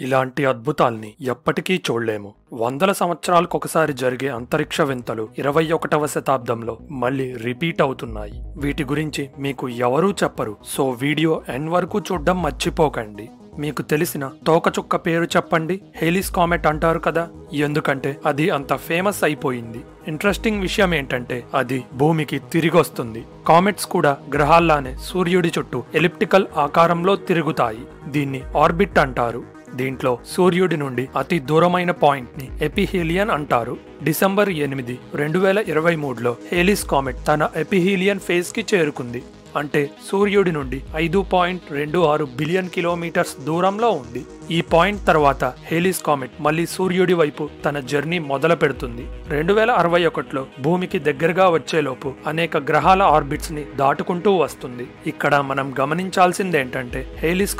ఇలాంటి అద్భుతాల్ని ఎప్పటికీ చూడలేము. వందల సంవత్సరాలకు ఒకసారి జరిగే అంతరిక్ష వింతలు ఇరవై ఒకటవ శతాబ్దంలో మళ్ళీ రిపీట్ అవుతున్నాయి. వీటి గురించి మీకు ఎవరూ చెప్పరు. సో వీడియో ఎండ్ వరకు చూడడం మర్చిపోకండి. మీకు తెలిసిన తోకచుక్క పేరు చెప్పండి. హేలిస్ కామెట్ అంటారు కదా. ఎందుకంటే అది అంత ఫేమస్ అయిపోయింది. ఇంట్రెస్టింగ్ విషయం ఏంటంటే అది భూమికి తిరిగొస్తుంది. కామెట్స్ కూడా గ్రహాల్లానే సూర్యుడి చుట్టూ ఎలిప్టికల్ ఆకారంలో తిరుగుతాయి. దీన్ని ఆర్బిట్ అంటారు. దీంట్లో సూర్యుడి నుండి అతి దూరమైన పాయింట్ని ఎపిహీలియన్ అంటారు. డిసెంబర్ ఎనిమిది రెండు వేల ఇరవై మూడులో హేలిస్ కామెట్ తన ఎపిహీలియన్ ఫేజ్కి చేరుకుంది. అంటే సూర్యుడి నుండి ఐదు పాయింట్ రెండు ఆరు బిలియన్ కిలోమీటర్స్ దూరంలో ఉంది. ఈ పాయింట్ తర్వాత హేలీస్ కామెట్ మళ్ళీ సూర్యుడి వైపు తన జర్నీ మొదలు పెడుతుంది రెండు వేల అరవై ఒకటిలో భూమికి దగ్గరగా వచ్చేలోపు అనేక గ్రహాల ఆర్బిట్స్ని దాటుకుంటూ వస్తుంది. ఇక్కడ మనం గమనించాల్సింది ఏంటంటే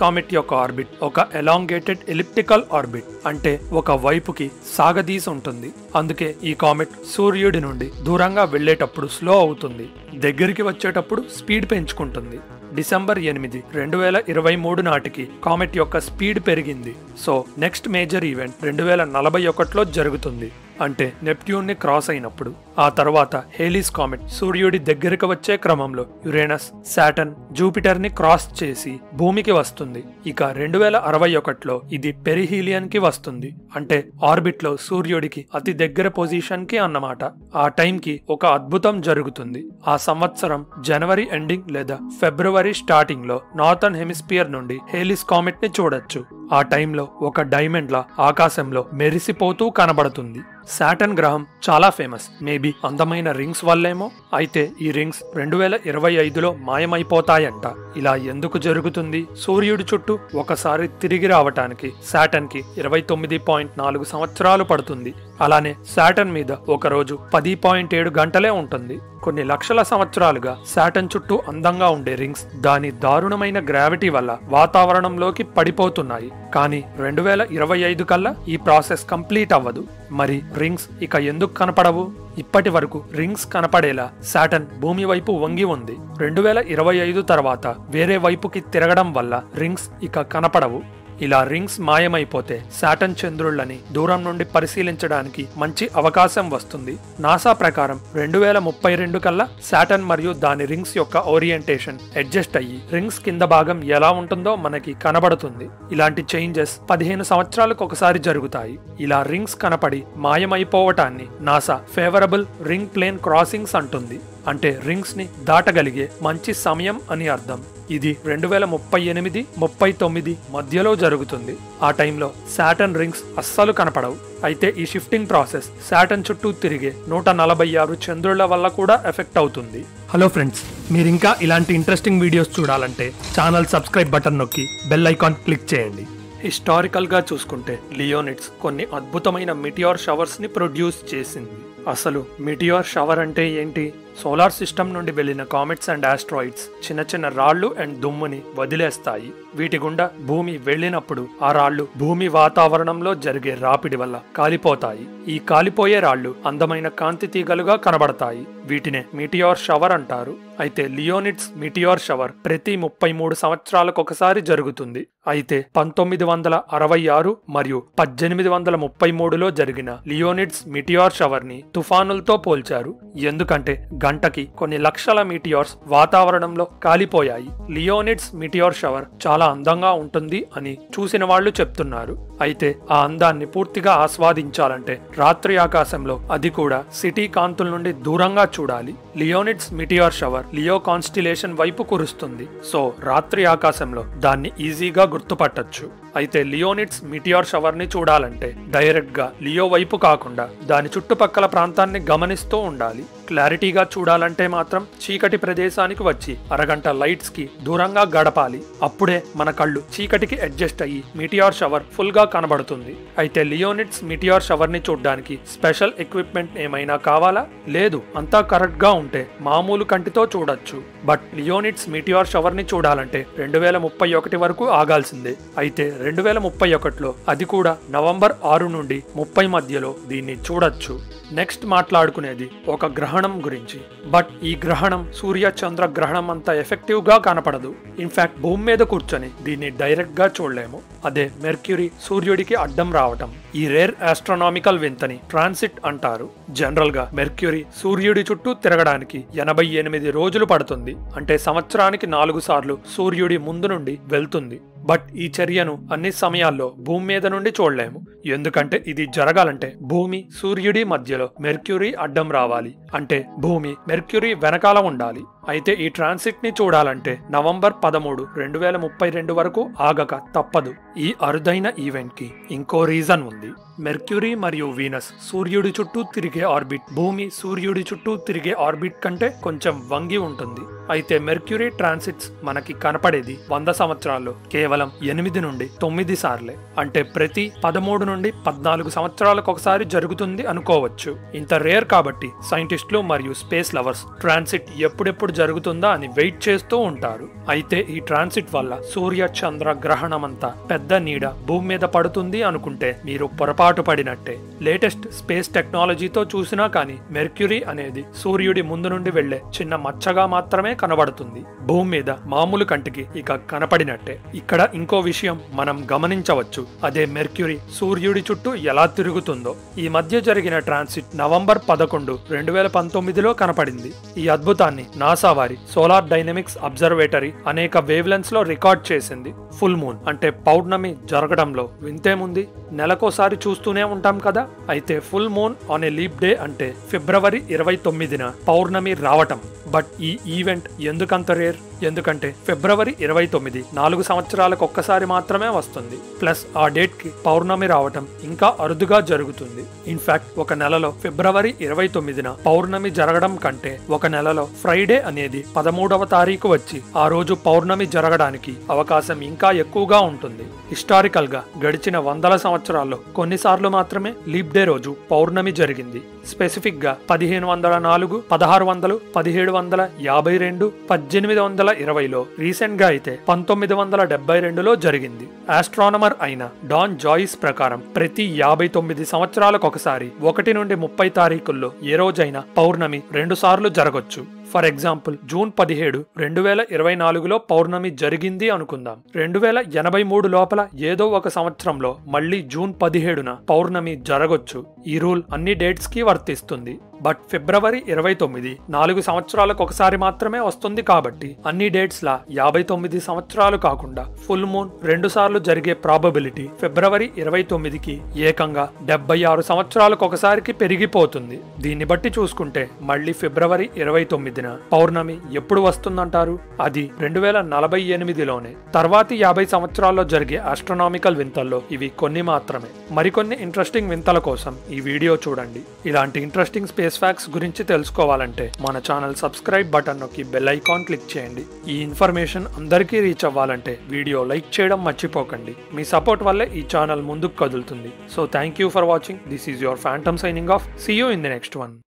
కామెట్ యొక్క ఆర్బిట్ ఒక ఎలాంగేటెడ్ ఎలిప్టికల్ ఆర్బిట్ అంటే ఒక వైపుకి సాగదీసి ఉంటుంది. అందుకే ఈ కామెట్ సూర్యుడి నుండి దూరంగా వెళ్ళేటప్పుడు స్లో అవుతుంది. దగ్గరికి వచ్చేటప్పుడు స్పీడ్ పెంచుకుంటుంది. డిసెంబర్ ఎనిమిది రెండు వేల ఇరవై మూడు నాటికి కామెట్ యొక్క స్పీడ్ పెరిగింది. సో నెక్స్ట్ మేజర్ ఈవెంట్ రెండు వేల నలభై ఒకటిలో జరుగుతుంది. అంటే నెప్ట్యూన్ని క్రాస్ అయినప్పుడు ఆ తర్వాత హేలీస్ కామెట్ సూర్యుడి దగ్గరికి వచ్చే క్రమంలో యురేనస్ శాటన్ జూపిటర్ని క్రాస్ చేసి భూమికి వస్తుంది. ఇక రెండు వేల అరవై ఒకటిలో ఇది పెరిహీలియన్కి వస్తుంది. అంటే ఆర్బిట్లో సూర్యుడికి అతి దగ్గర పొజిషన్కి అన్నమాట. ఆ టైంకి ఒక అద్భుతం జరుగుతుంది. ఆ సంవత్సరం జనవరి ఎండింగ్ లేదా ఫిబ్రవరి స్టార్టింగ్లో నార్థన్ హెమిస్పియర్ నుండి హేలీస్ కామెట్ని చూడొచ్చు. ఆ టైంలో ఒక డైమండ్ల ఆకాశంలో మెరిసిపోతూ కనబడుతుంది. శాటన్ గ్రహం చాలా ఫేమస్. మేబీ అందమైన రింగ్స్ వల్లేమో? అయితే ఈ రింగ్స్ రెండు వేల ఇరవై ఐదులో మాయమైపోతాయంట. ఇలా ఎందుకు జరుగుతుంది? సూర్యుడి చుట్టూ ఒకసారి తిరిగి రావటానికి శాటన్కి ఇరవై తొమ్మిది పాయింట్ నాలుగు సంవత్సరాలు పడుతుంది. అలానే శాటన్ మీద ఒక రోజు పది పాయింట్ ఏడు గంటలే ఉంటుంది. కొన్ని లక్షల సంవత్సరాలుగా శాటన్ చుట్టూ అందంగా ఉండే రింగ్స్ దాని దారుణమైన గ్రావిటీ వల్ల వాతావరణంలోకి పడిపోతున్నాయి. కానీ రెండు వేల ఇరవై ఐదు కల్లా ఈ ప్రాసెస్ కంప్లీట్ అవ్వదు. మరి రింగ్స్ ఇక ఎందుకు కనపడవు? ఇప్పటి వరకు రింగ్స్ కనపడేలా శాటన్ భూమి వైపు వంగి ఉంది. రెండు వేల ఇరవై ఐదు తర్వాత వేరే వైపుకి తిరగడం వల్ల రింగ్స్ ఇక కనపడవు. ఇలా రింగ్స్ మాయమైపోతే శాటన్ చంద్రుళ్ళని దూరం నుండి పరిశీలించడానికి మంచి అవకాశం వస్తుంది. నాసా ప్రకారం రెండు వేల ముప్పై రెండు కల్లా శాటన్ మరియు దాని రింగ్స్ యొక్క ఓరియంటేషన్ అడ్జస్ట్ అయ్యి రింగ్స్ కింద భాగం ఎలా ఉంటుందో మనకి కనబడుతుంది. ఇలాంటి చేంజెస్ పదిహేను సంవత్సరాలకు ఒకసారి జరుగుతాయి. ఇలా రింగ్స్ కనపడి మాయమైపోవటాన్ని NASA favourable ring plane crossings అంటుంది. అంటే రింగ్స్ని దాటగలిగే మంచి సమయం అని అర్థం. ఇది రెండు వేల ముప్పై ఎనిమిది ముప్పై తొమ్మిది మధ్యలో జరుగుతుంది. ఆ టైంలో సాటర్న్ రింగ్స్ అస్సలు కనపడవు. అయితే ఈ షిఫ్టింగ్ ప్రాసెస్ సాటర్న్ చుట్టూ తిరిగే నూట నలభై ఆరు చంద్రుల వల్ల కూడా ఎఫెక్ట్ అవుతుంది. హలో ఫ్రెండ్స్ మీరు ఇంకా ఇలాంటి ఇంట్రెస్టింగ్ వీడియోస్ చూడాలంటే ఛానల్ సబ్స్క్రైబ్ బటన్ నొక్కి బెల్ ఐకాన్ క్లిక్ చేయండి. హిస్టారికల్గా చూసుకుంటే లియోనిడ్స్ కొన్ని అద్భుతమైన మిటియార్ షవర్స్ని ప్రొడ్యూస్ చేసింది. అసలు మిటియార్ షవర్ అంటే ఏంటి? సోలార్ సిస్టమ్ నుండి వెళ్ళిన కామెట్స్ అండ్ ఆస్ట్రాయిడ్స్ చిన్న చిన్న రాళ్ళు అండ్ దుమ్ముని వదిలేస్తాయి. వీటి గుండా భూమి వెళ్ళినప్పుడు ఆ రాళ్ళు భూమి వాతావరణంలో జరిగే రాపిడి వల్ల కాలిపోతాయి. ఈ కాలిపోయే రాళ్ళు అందమైన కాంతి తీగలుగా కనబడతాయి. వీటినే మిటియోర్ షవర్ అంటారు. అయితే లియోనిడ్స్ మిటియోర్ షవర్ ప్రతి ముప్పై మూడు సంవత్సరాలకొకసారి జరుగుతుంది. అయితే పంతొమ్మిది వందల అరవై ఆరు మరియు పద్దెనిమిది వందల ముప్పై మూడులో జరిగిన లియోనిడ్స్ మిటియోర్ షవర్ని తుఫానులతో పోల్చారు. ఎందుకంటే గంటకి కొన్ని లక్షల మీటియోర్స్ వాతావరణంలో కాలిపోయాయి. లియోనిడ్స్ మిటియోర్ షవర్ చాలా అందంగా ఉంటుంది అని చూసిన వాళ్ళు చెప్తున్నారు. అయితే ఆ అందాన్ని పూర్తిగా ఆస్వాదించాలంటే రాత్రి ఆకాశంలో అది కూడా సిటీ కాంతుల నుండి దూరంగా చూడాలి. Leonids meteor shower Leo constellation వైపు కురుస్తుంది. సో రాత్రి ఆకాశంలో దాన్ని ఈజీగా గుర్తుపట్టచ్చు. అయితే లియోనిడ్స్ మిటియోర్ షవర్ని చూడాలంటే డైరెక్ట్గా లియో వైపు కాకుండా దాని చుట్టుపక్కల ప్రాంతాన్ని గమనిస్తూ ఉండాలి. క్లారిటీగా చూడాలంటే మాత్రం చీకటి ప్రదేశానికి వచ్చి అరగంట లైట్స్కి దూరంగా గడపాలి. అప్పుడే మన కళ్ళు చీకటికి అడ్జస్ట్ అయ్యి మిటియార్ షవర్ ఫుల్గా కనబడుతుంది. అయితే లియోనిడ్స్ మిటియార్ షవర్ని చూడడానికి స్పెషల్ ఎక్విప్మెంట్ ఏమైనా కావాలా? లేదు అంతా కరెక్ట్గా ఉంటే మామూలు కంటితో చూడొచ్చు. బట్ లియోనిడ్స్ మిటియార్ షవర్ని చూడాలంటే రెండు వేల ముప్పై ఒకటి వరకు ఆగాల్సిందే. అయితే రెండు వేల ముప్పై ఒకటిలో అది కూడా నవంబర్ ఆరు నుండి ముప్పై మధ్యలో దీన్ని చూడొచ్చు. నెక్స్ట్ మాట్లాడుకునేది ఒక గ్రహణం గ్రహణం గురించి. బట్ ఈ గ్రహణం సూర్య చంద్ర గ్రహణం అంత ఎఫెక్టివ్గా కనపడదు. ఇన్ఫాక్ట్ భూమి మీద కూర్చొని దీన్ని డైరెక్ట్గా చూడలేము. అదే మెర్క్యూరీ సూర్యుడికి అడ్డం రావటం. ఈ రేర్ ఆస్ట్రానామికల్ వింతని ట్రాన్సిట్ అంటారు. జనరల్గా మెర్క్యూరీ సూర్యుడి చుట్టూ తిరగడానికి ఎనభై ఎనిమిది రోజులు పడుతుంది. అంటే సంవత్సరానికి నాలుగు సార్లు సూర్యుడి ముందు నుండి వెళ్తుంది. బట్ ఈ చర్యను అన్ని సమయాల్లో భూమి మీద నుండి చూడలేము. ఎందుకంటే ఇది జరగాలంటే భూమి సూర్యుడి మధ్యలో మెర్క్యూరీ అడ్డం రావాలి. అంటే భూమి మెర్క్యూరీ వెనకాల ఉండాలి. అయితే ఈ ట్రాన్సిట్ని చూడాలంటే నవంబర్ పదమూడు రెండు వేల ముప్పై రెండు వరకు ఆగక తప్పదు. ఈ అరుదైన ఈవెంట్కి ఇంకో రీజన్ ఉంది. మెర్క్యూరీ మరియు వీనస్ సూర్యుడి చుట్టూ తిరిగే ఆర్బిట్ భూమి సూర్యుడి చుట్టూ తిరిగే ఆర్బిట్ కంటే కొంచెం వంగి ఉంటుంది. అయితే మెర్క్యూరీ ట్రాన్సిట్స్ మనకి కనపడేది వంద సంవత్సరాల్లో కేవలం ఎనిమిది నుండి తొమ్మిది సార్లే. అంటే ప్రతి పదమూడు నుండి పద్నాలుగు సంవత్సరాలకు ఒకసారి జరుగుతుంది అనుకోవచ్చు. ఇంత రేర్ కాబట్టి సైంటిస్టులు మరియు స్పేస్ లవర్స్ ట్రాన్సిట్ ఎప్పుడెప్పుడు జరుగుతుందా అని వెయిట్ చేస్తూ ఉంటారు. అయితే ఈ ట్రాన్సిట్ వల్ల సూర్య చంద్ర గ్రహణం అంతా పెద్ద నీడ భూమి మీద పడుతుంది అనుకుంటే మీరు పొరపాటు పడినట్టే. లేటెస్ట్ స్పేస్ టెక్నాలజీతో చూసినా కానీ మెర్క్యూరీ అనేది సూర్యుడి ముందు నుండి వెళ్ళే చిన్న మచ్చగా మాత్రమే కనబడుతుంది. భూమి మీద మామూలు కంటికి ఇక కనపడినట్టే. ఇక్కడ ఇంకో విషయం మనం గమనించవచ్చు. అదే మెర్క్యూరీ సూర్యుడి చుట్టూ ఎలా తిరుగుతుందో. ఈ మధ్య జరిగిన ట్రాన్సిట్ నవంబర్ పదకొండు రెండు వేల పంతొమ్మిదిలో కనపడింది. ఈ అద్భుతాన్ని నాసా వారి సోలార్ డైనమిక్స్ అబ్జర్వేటరీ అనేక వేవ్లెన్స్లో రికార్డ్ చేసింది. ఫుల్ మూన్ అంటే పౌర్ణమి జరగడంలో వింతేముంది నెలకోసారి చూస్తూనే ఉంటాం కదా. అయితే full moon on a leap day అంటే ఫిబ్రవరి ఇరవై తొమ్మిదిన పౌర్ణమి రావటం. బట్ ఈ ఈవెంట్ ఎందుకంత రేర్ ఎందుకంటే ఫిబ్రవరి ఇరవై తొమ్మిది నాలుగు సంవత్సరాలకు ఒక్కసారి మాత్రమే వస్తుంది. ప్లస్ ఆ డేట్కి పౌర్ణమి రావటం ఇంకా అరుదుగా జరుగుతుంది. ఇన్ఫాక్ట్ ఒక నెలలో ఫిబ్రవరి ఇరవై తొమ్మిదిన పౌర్ణమి జరగడం కంటే ఒక నెలలో ఫ్రైడే అనేది పదమూడవ తారీఖు వచ్చి ఆ రోజు పౌర్ణమి జరగడానికి అవకాశం ఇంకా ఎక్కువగా ఉంటుంది. హిస్టారికల్గా గడిచిన వందల సంవత్సరాల్లో కొన్నిసార్లు మాత్రమే లీప్ డే రోజు పౌర్ణమి జరిగింది. స్పెసిఫిక్గా పదిహేను వందల నాలుగు పదహారు వందలు పదిహేడు వందల యాభై రెండు పద్దెనిమిది వందల ఇరవైలో రీసెంట్గా అయితే పంతొమ్మిది వందల డెబ్బై రెండులో జరిగింది. ఆస్ట్రానమర్ అయిన డాన్ జాయిస్ ప్రకారం ప్రతి యాభై తొమ్మిది సంవత్సరాలకు ఒకసారి ఒకటి నుండి ముప్పై తారీఖుల్లో ఏ రోజైనా పౌర్ణమి రెండు సార్లు జరగొచ్చు. ఫర్ ఎగ్జాంపుల్ జూన్ పదిహేడు రెండు వేల ఇరవై నాలుగులో పౌర్ణమి జరిగింది అనుకుందాం. రెండు వేల ఎనభై మూడు లోపల ఏదో ఒక సంవత్సరంలో మళ్ళీ జూన్ పదిహేడున పౌర్ణమి జరగొచ్చు. ఈ రూల్ అన్ని డేట్స్కి వర్తిస్తుంది. బట్ ఫిబ్రవరి ఇరవై తొమ్మిది నాలుగు సంవత్సరాలకు ఒకసారి మాత్రమే వస్తుంది కాబట్టి అన్ని డేట్స్ లా యాభై తొమ్మిది సంవత్సరాలు కాకుండా ఫుల్ మూన్ రెండు సార్లు జరిగే ప్రాబబిలిటీ ఫిబ్రవరి ఇరవై తొమ్మిదికి ఏకంగా డెబ్బై ఆరు సంవత్సరాలకు ఒకసారికి పెరిగిపోతుంది. దీన్ని బట్టి చూసుకుంటే మళ్ళీ ఫిబ్రవరి ఇరవై తొమ్మిది తొమ్మిదిన పౌర్ణమి ఎప్పుడు వస్తుందంటారు? అది రెండు వేల నలభై ఎనిమిదిలోనే. తర్వాతి యాభై సంవత్సరాల్లో జరిగే ఆస్ట్రనామికల్ వింతల్లో ఇవి కొన్ని మాత్రమే. మరికొన్ని ఇంట్రెస్టింగ్ వింతల కోసం ఈ వీడియో చూడండి. ఇలాంటి ఇంట్రెస్టింగ్ స్పేస్ ఫ్యాక్స్ గురించి తెలుసుకోవాలంటే మన ఛానల్ సబ్స్క్రైబ్ బటన్ నొక్కి బెల్ ఐకాన్ క్లిక్ చేయండి. ఈ ఇన్ఫర్మేషన్ అందరికీ రీచ్ అవ్వాలంటే వీడియో లైక్ చేయడం మర్చిపోకండి. మీ సపోర్ట్ వల్లే ఈ ఛానల్ ముందుకు కదులుతుంది. So thank you for watching this is your Phantom signing off see you in the next one